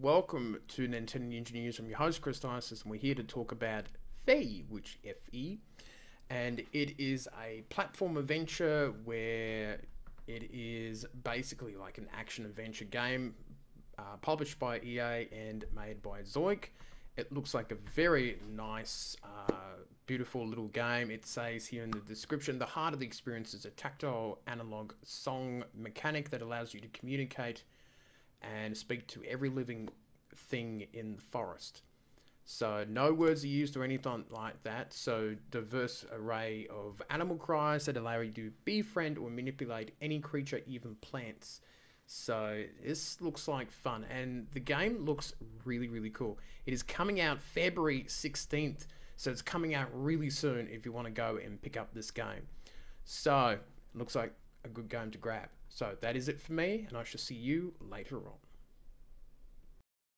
Welcome to Nintendo Ninja News. I'm your host, Chris Isis, and we're here to talk about Fe, which F-E, and it is a platform adventure where it is basically like an action adventure game uh, published by EA and made by Zoink. It looks like a very nice, uh, beautiful little game. It says here in the description the heart of the experience is a tactile analog song mechanic that allows you to communicate and speak to every living thing in the forest. So no words are used or anything like that. So diverse array of animal cries that allow you to befriend or manipulate any creature, even plants. So this looks like fun, and the game looks really, really cool. It is coming out February 16th, so it's coming out really soon if you want to go and pick up this game. So looks like a good game to grab. So that is it for me, and I shall see you later on.